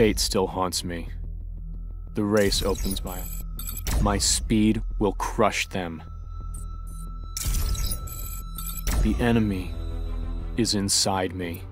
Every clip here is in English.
fate still haunts me. The race opens my my speed will crush them. The enemy is inside me.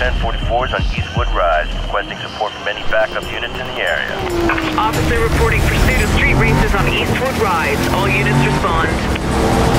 1044 is on Eastwood Rise, requesting support from any backup units in the area. Officer reporting pursuit of street races on Eastwood Rise. All units respond.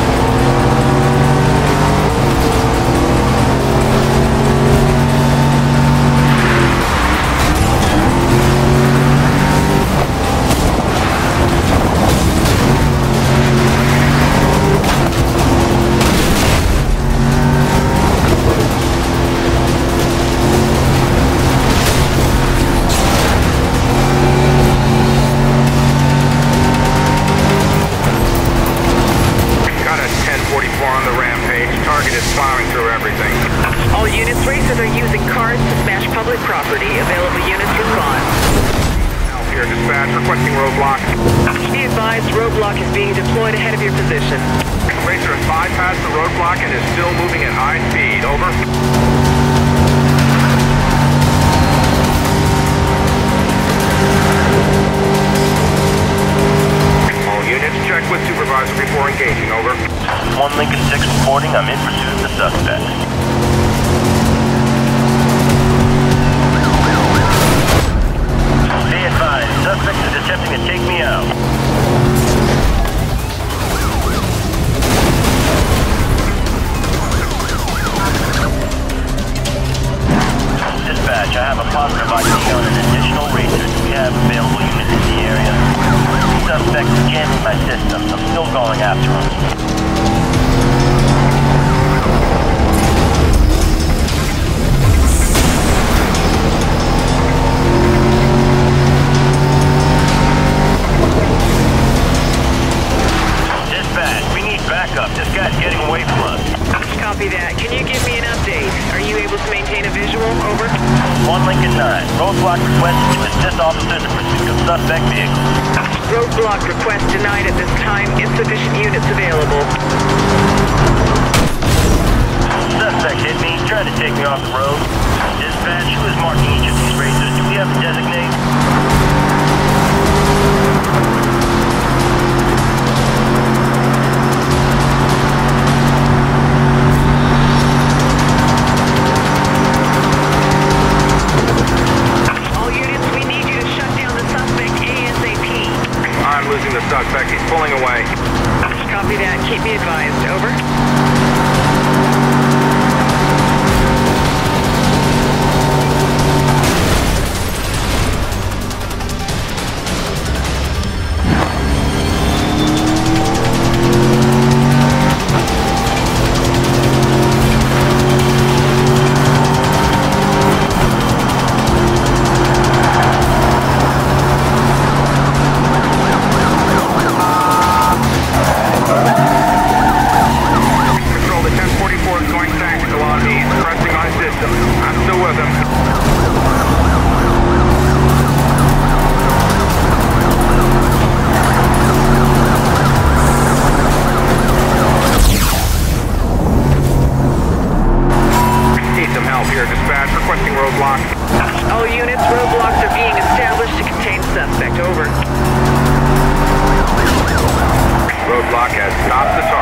Houston. Racer has bypassed the roadblock and is still moving at high speed. Over. All units, check with supervisor before engaging, over. One Lincoln 6 reporting, I'm in pursuit of the suspect. Be advised, suspect is attempting to take me out. dispatch, I have a positive ID on an additional racer. we have available units in the area. Suspect scanned my system. I'm still going after him. clock has stopped the time.